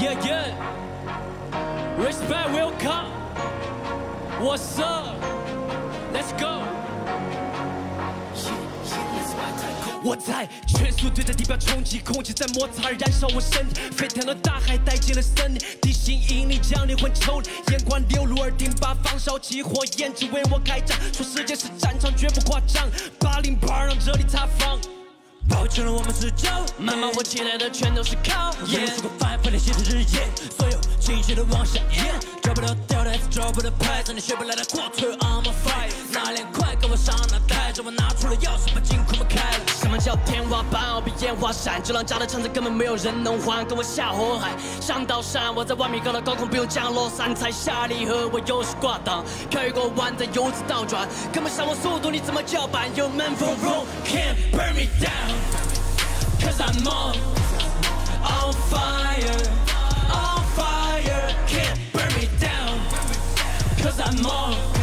Yeah, yeah. Respect will come. What's up? Let's go. 我在全速对着地表冲击，空气在摩擦燃烧我身体，飞腾了大海，带进了森林，地心引力将灵魂抽离，眼观流入耳听，八方烧起火焰，只为我开张。说世界是战场，绝不夸张，保证了我们自救，慢慢我期待的全都是靠。演出个反复练习的日夜，所有情绪都往下咽，找不到吊带，找不到拍子，你学不来的火腿，I'm a fight，拿两块跟我上那台，这我拿出了钥匙把金库门开了。天花板？我比烟花闪，就让炸的场子根本没有人能还，跟我下火海，上刀山，我在万米高的高空不用降落伞才下离合，我有时挂档，开一个弯再油子倒转，跟不上我速度，你怎么叫板？You man for roll can't burn me down。Cause I'm on, on fire, on fire, can't burn me down. Cause I'm on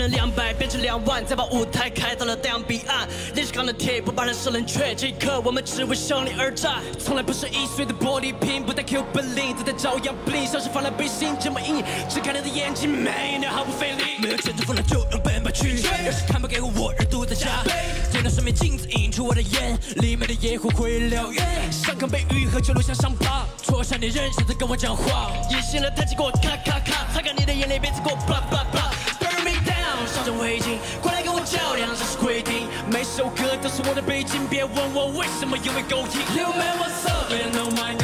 人两百变成两万，再把舞台开到了太阳彼岸。炼石钢的铁不把人是冷却，这一刻我们只为胜利而战。从来不是易碎的玻璃瓶，不带 Q 本领，自带朝阳 bling，像是发了背心这么硬，只看你的眼睛，每一年毫不费力。没有前途，风浪就用奔跑去追。要是看不给我，我人都在加倍。见到身边镜子映出我的眼，里面的野火会燎原。伤口被愈合，就留下伤疤。戳下你人生，再跟我讲话。隐形的太极给我咔咔咔，擦干你的眼泪，别再给我 blah blah blah。Burn me down，上阵为敬，快来跟我较量，这是规定。每首歌都是我的背景，别问我为什么，因为够硬。You man what's up? You know my